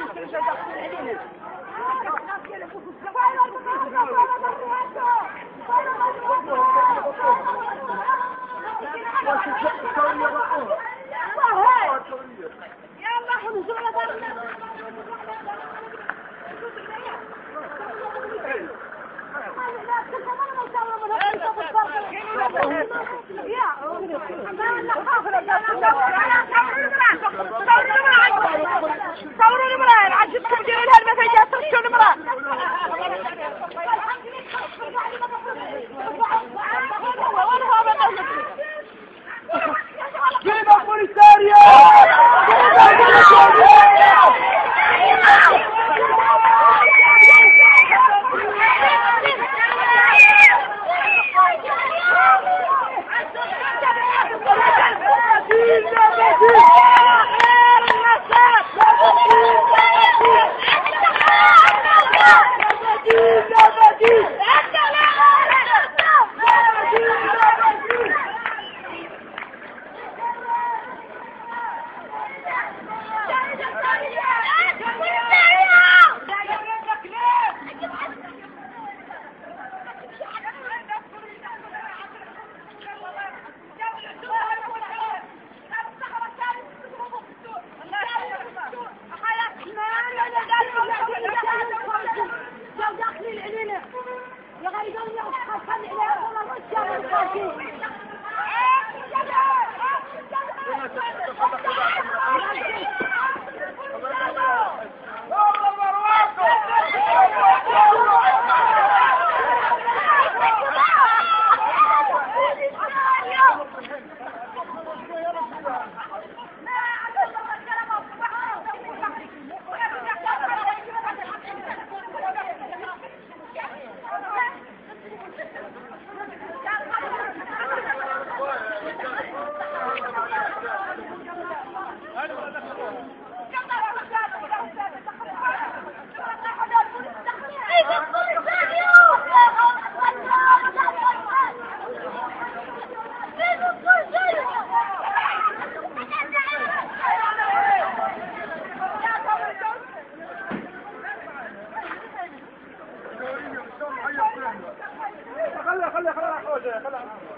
صوروا 아니 خلي خلي خلي خلي خلي